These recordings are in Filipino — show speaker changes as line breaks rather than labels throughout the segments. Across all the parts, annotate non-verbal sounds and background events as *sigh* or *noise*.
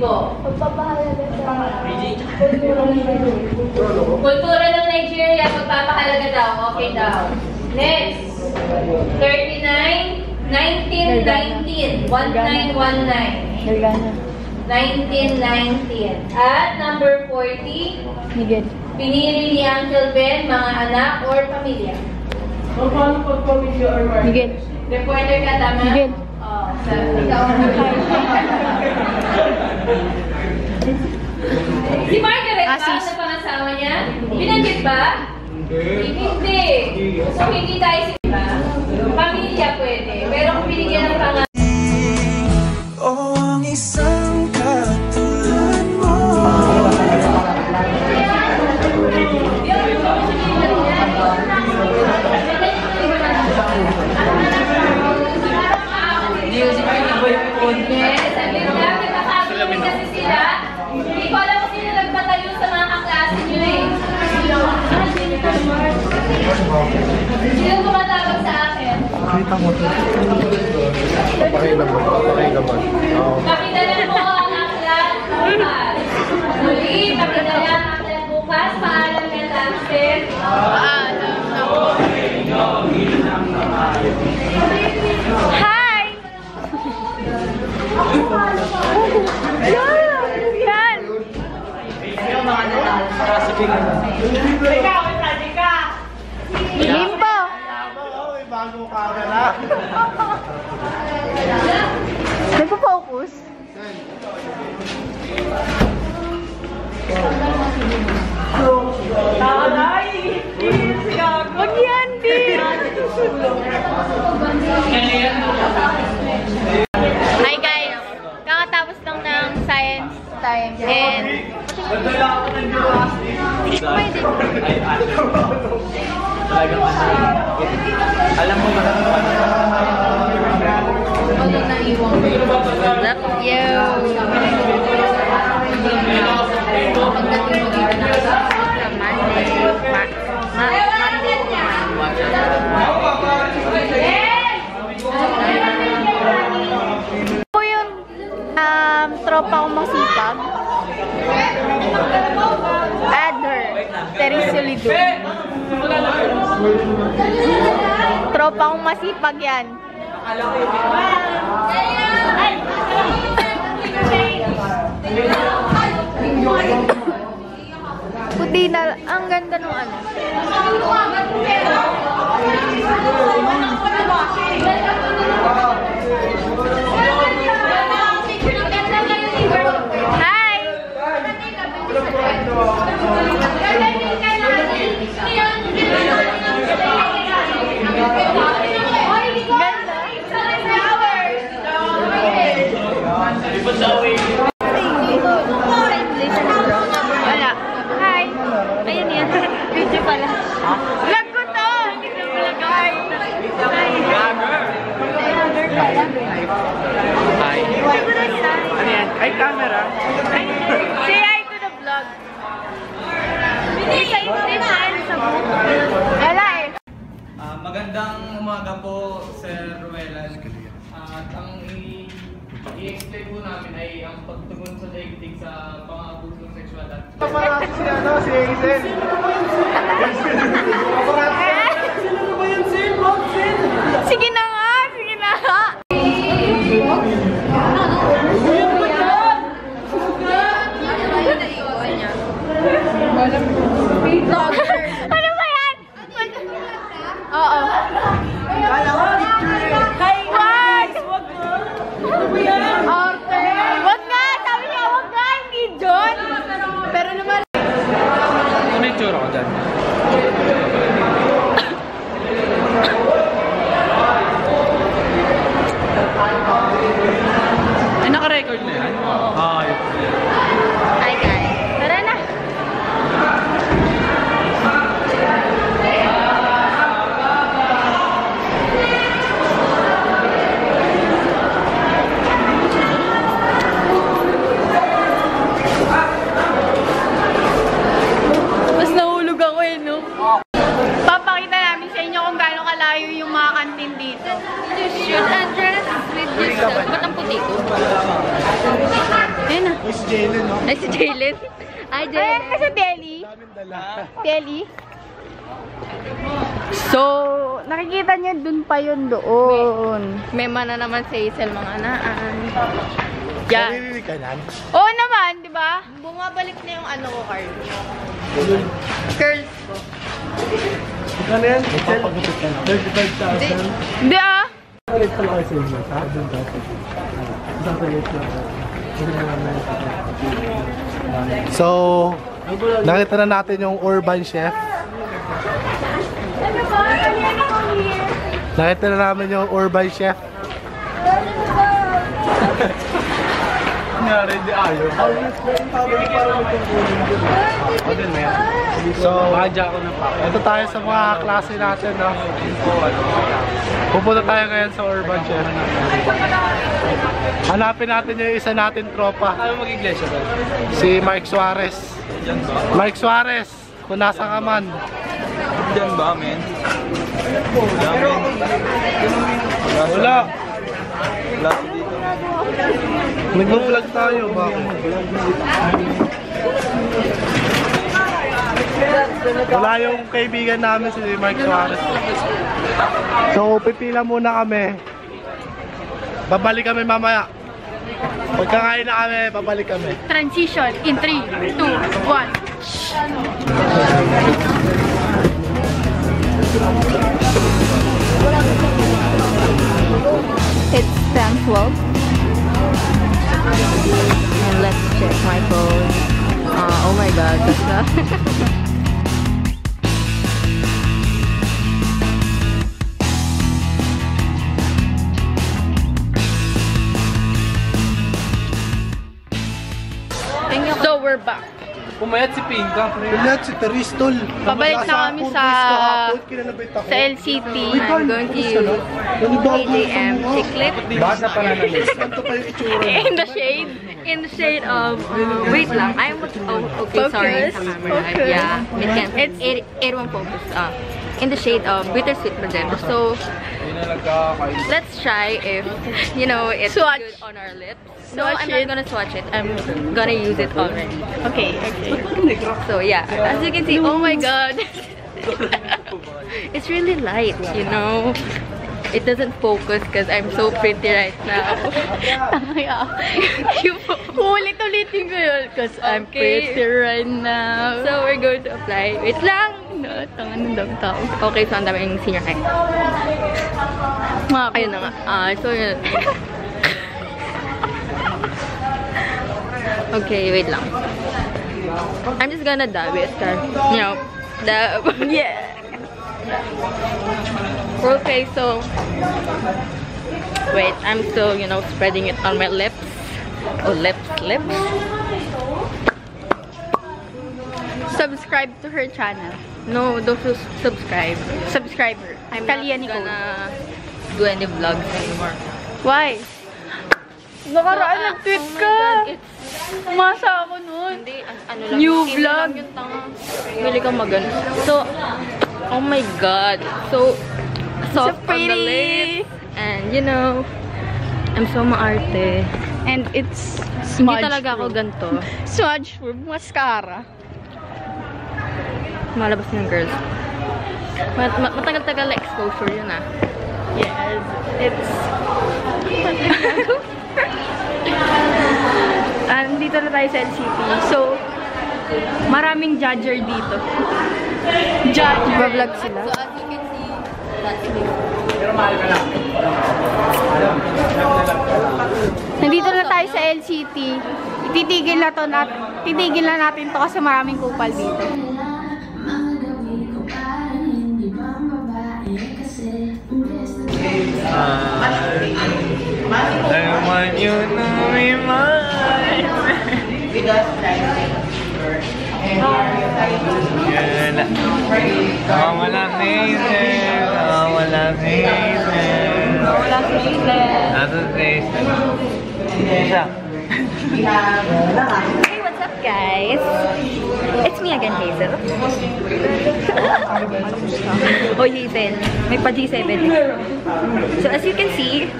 po.
Pagpapahalaga sa
Kultura ng Nigeria, pagpapahalaga daw. Okay daw. Next. 39, 1919. 1919.
Galgana.
1919. At number 40,
Miguel.
pinili ni Uncle Ben mga anak or pamilya.
Paano pag pamilya or marriage?
Miguel.
Reporter ka, tama?
Miguel.
Oh, sa ikaw. *laughs* si Margaret ba?
Asis.
Sa pangasawa niya? Binanggit ba? Hindi. So, hindi tayo si Pakidala mo ang aklat bukas. Muli, pakidala ang aklat bukas. Paalam ka taxes.
Paalam na po. Hi! Yan! Yan! Limbo! Nagpo-focus? Wag yan, di! Hi guys! Kakatapos lang ng science time and...
Nadala ako ng Jurassic.
Pwede.
Talagang ano. Alam mo ba?
Love you! Monday. Ma ma Monday Ako yung um, tropa kong Tropa kong masipag yan. Puti na, ang ganda nung ano. Hi! Wala. Hi! Ayun yan. Video pala. Vlog ko to! Hindi ko vlog. Hi! Hi!
Hi. Ano yan? Ay, camera.
Say hi to the vlog. Hindi sa Instagram sa book. Wala eh.
Ah, magandang umaga po, Sir Ruelan. At ang i-explain po namin ay ang pagtugon sa daigdig sa pang-abusong sexual at
Paparazzi si ano, si Hazel
Sige na nga! Sige na nga! ano ba yan? Oo. Hi, wag! Arte! Wag nga! Sabi niya, wag nga! Hindi John! Pero naman...
Ano yung tsura ko dyan? Ay, naka-record na yan? Ah, yun.
Hi guys. Tara na. Mas nahulog ako eh, no?
Jalen. Ay, Jalen. Ay, kasi Deli. So, nakikita niyo dun pa yun doon. May mana naman sa Hazel mga anaan. Yan.
Naririnig ka nan?
Oo naman, di ba? Bumabalik na yung ano ko card. Curls ko.
Ano yan? Na. 35,000.
Di ah.
Ulit pala kayo sa inyo, ha? Doon dati. Ulit lang. So, nakita na natin yung urban chef. Nakita na namin yung urban chef.
Nangyari, di ayaw. Din, may.
So, ito tayo sa mga klase natin, no? Pupunta tayo ngayon sa urban chef. Hanapin natin yung isa natin tropa.
Ayaw mag-iglesia?
Si Mike Suarez.
Diyan ba?
Mike Suarez, kung nasa ka man.
Diyan ba, men? Wala.
Wala.
Wala si dito.
Nag-vlog tayo, bakit? Wala yung kaibigan namin si Mike Suarez. So, pipila muna kami. Babalik kami mamaya. Pagkakain na kami, babalik kami.
Transition in 3, 2, 1. It's 10:12. And let's check my phone. Uh, oh my god, that's a *laughs*
Pumayat si Pinka, pre.
Lahat si Teristol.
Pabalik na kami sa- Sa LCT, I'm going to AJM chiclet.
Basa pa na namin.
Ganito pa yung itsura.
In the shade, in the shade of, uh, wait lang, I'm, oh, okay, sorry, sa camera. Yeah, it can, it, it, it won't focus. Uh, in the shade of bittersweet magenta. So, let's try if, you know, it's good on our lips. No, I'm not gonna swatch it. I'm gonna use it already. Okay, okay. So yeah, as you can see, oh my god. *laughs* it's really light, you know. It doesn't focus because I'm so pretty right now. *laughs* Ulit-ulitin ko yun because I'm pretty right now. So we're going to apply. Wait lang! No, tanga ng. Okay, so ang daming senior high. Ayun na nga. Ah, so yun. *laughs* okay, wait lang. I'm just gonna dab it. Know, dab. *laughs* Yeah. Okay, so wait, I'm still, you know, spreading it on my lips. Oh, lips, lips. Subscribe to her channel. No, don't subscribe. Subscriber. I'm
Kalian
not gonna do any vlogs anymore.
Why? Nakaraan
Ah,
nag-tweet
oh
ka.
God,
Umasa ako nun.
Hindi, an- ano lang.
New vlog.
yung tanga. Bili kang maganda. So, oh my god. So, soft on the
pretty.
lips. And, you know, I'm so maarte.
And it's
Hindi
smudge
talaga ako ganito. *laughs*
Smudge proof. Mascara.
Malabas ng girls. Mat mat- matagal-tagal exposure yun ah.
Yes. It's... *laughs* Ah, Nandito na tayo sa LCT. So, maraming judger dito. Judger. Iba-vlog sila.
So, as you can see, that's me.
Nandito na tayo sa LCT. Ititigil na to nat titigil na natin to kasi maraming kupal dito.
Naman yun na. Yan. Nawawala na Hazel. Nawawala na Hazel.
Wala Hazel.
Nasa Hazel. Isa.
Hey, what's up guys? It's me again, Hazel. *laughs* oh, Hazel. May pa G7. So as you can see,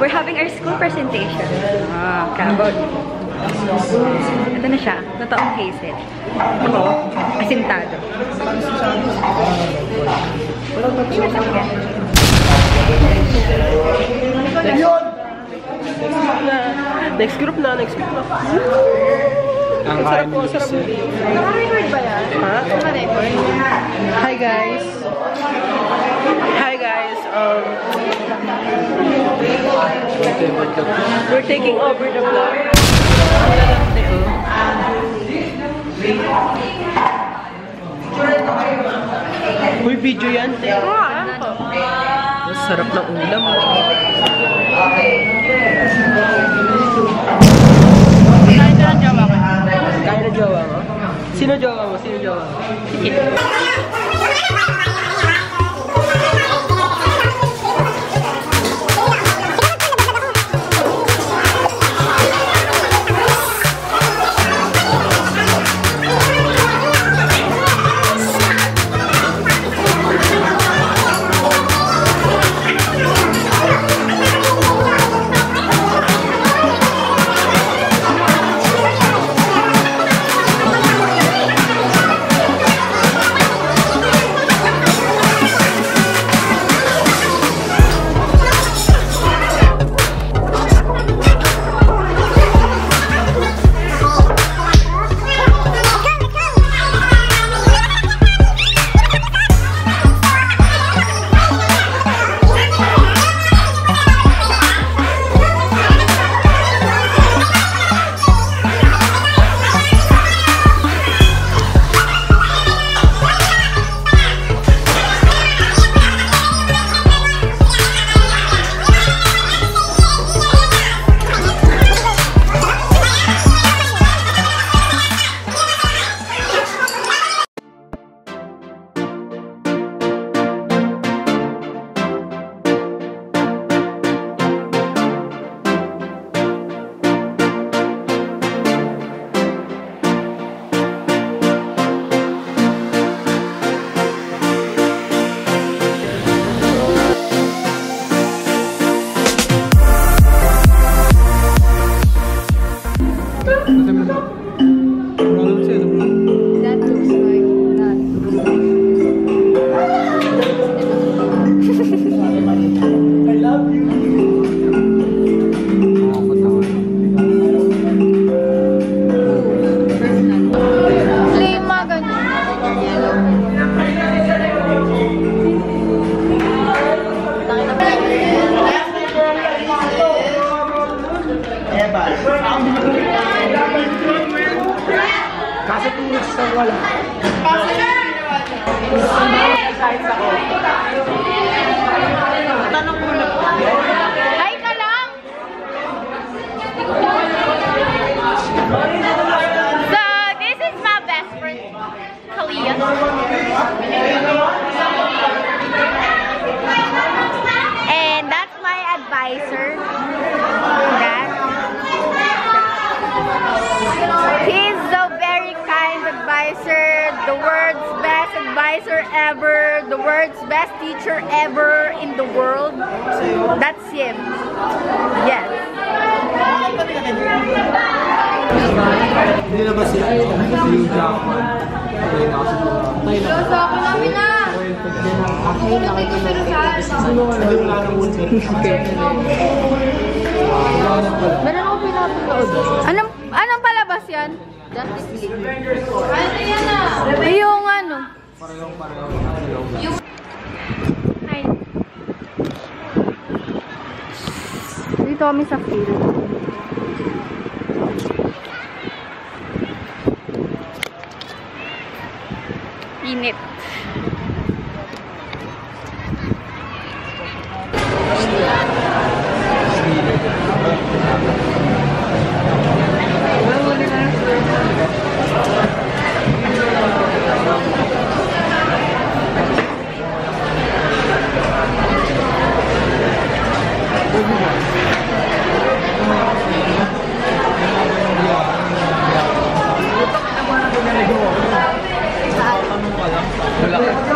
we're having our school presentation. Ah, kabot.
Ito na siya. Totoong hazel. Asintado. Pinasakyan.
Next group na, next group na.
Ang
Sarap po, sarap po.
Naka-record ba yan?
Ha?
Naka-record?
Hi guys. Hi guys. Um, we're taking over the vlog. Uy, video yan. te. Ang sarap ng ulam. Kain ka ng jowa ko. Kain ng jowa mo? Sino jowa mo? Sino jowa mo? Sige. Kaso tulog sa wala.
Ay ka lang! So, this is my best friend, Kalia. Advisor, the world's best advisor ever, the world's best teacher ever in the world. That's him. Yes.
Hindi na ba si si Jackman? Okay, nakasunod.
Sa ako namin na!
Hindi wala nang muna.
Meron ako pinapanood. Anong, anong palabas yan? Justice League. Ano yan ah? Yung ano? Yung... Ay. Dito kami sa field. Init.
Wala.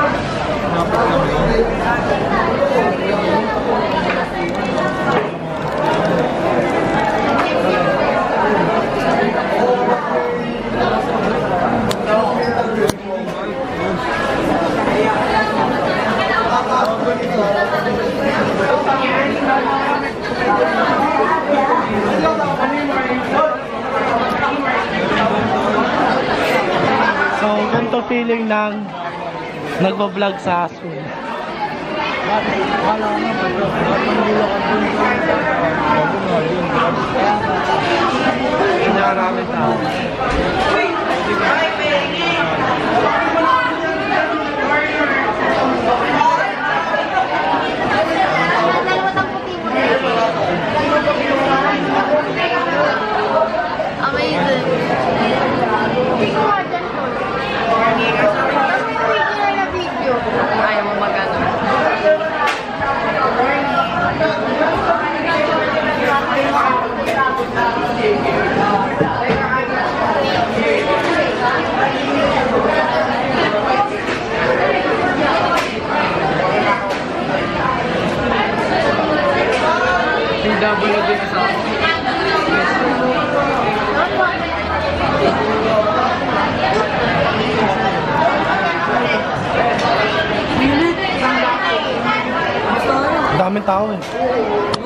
Feeling ng nagbablog sa Asun? Kanya namin tao.
Double din sa
daming tao eh.